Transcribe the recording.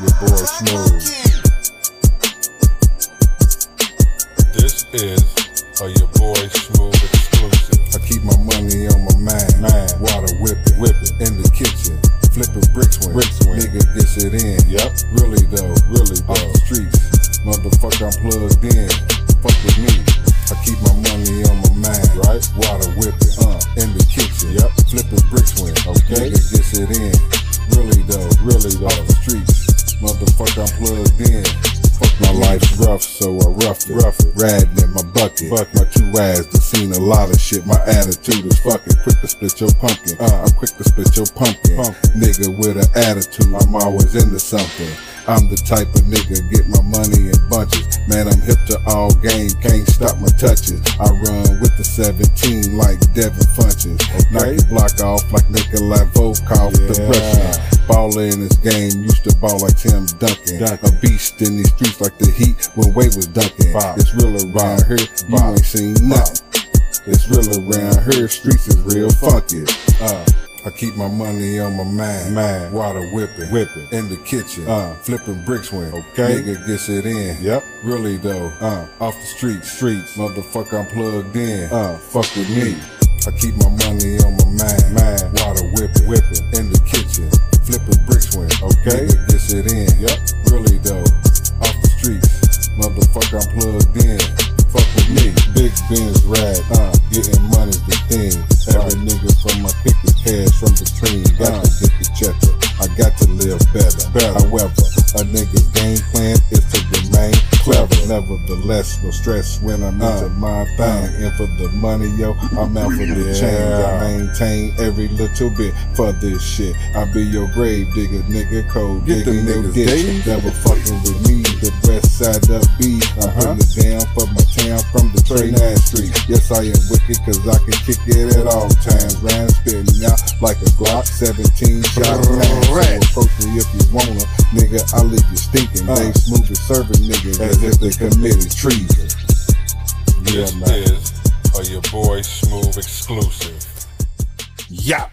Your boy Smoov. This is a your boy Smoov exclusive. I keep my money on my mind. Mind. Water whipping. Whipping. In the kitchen. Flipping bricks when. Bricks when. Nigga gets it in. Yep. Really though. Really Off though. the streets. Motherfucker, I'm plugged in. Fuck with me. I keep my money on my mind. Right. Water whipping. Uh. In the kitchen. Yep. Flipping bricks when. Okay. Nigga gets it in. Really though. Really though. Off the streets. Motherfucker, I'm plugged in. Fuck my life's rough, so I rough it. Rough it. Riding in my bucket. Bucket. My two eyes done seen a lot of shit. My attitude is fucking quick to split your pumpkin. Uh. I'm quick to split your pumpkin. Pumpkin. Nigga with an attitude, I'm always into something. I'm the type of nigga get my money in bunches. Man, I'm hip to all game, can't stop my touches. I run with the 17 like Devin Funches. Knock Okay. your block off like Nikolai Volkoff, the Yeah. Russian. Baller in this game, used to ball like Tim Duncan. Duncan. A beast in these streets like the Heat when Wade was dunking. Bob. It's real around here, you Bob. ain't seen nothing. It's real around here, streets is real funky. Uh, I keep my money on my mind. Mind. Water whipping. Whipping. In the kitchen. Uh. Flipping bricks when. Okay. Nigga gets it in. Yep. Really though. Uh. Off the streets. Streets. Motherfucker, I'm plugged in. Uh. Fuck with me. I keep my money on my mind. Mind. Water whipping. Whipping. Okay. Gets it in. Yep. Really though. Off the streets. Motherfucker, I'm plugged in. Fuck with me. Big Benz ride. Uh. Getting money's the thing. Every nigga from my pick is cash from the cream. Got Uh. to get the cheddar. I got to live better. Better. However, a nigga's game plan is to. Nevertheless, no stress when I'm into Uh. my thing. And for the money, yo, I'm out for the change. I maintain every little bit for this shit. I be your grave digger, nigga, cold Get digging niggas ditch. Never fucking with me. The west side up beat. I'm Uh-huh. putting it down for my town from the 39th Street. Yes, I am wicked cause I can kick it at all times. Round spitting out like a Glock 17 shot. So Right. If you wanna. Nigga, I leave you stinking. Uh. They smooth as serving niggas as if they committed treason. this Yeah, man. is a your boy Smoov exclusive. Yeah.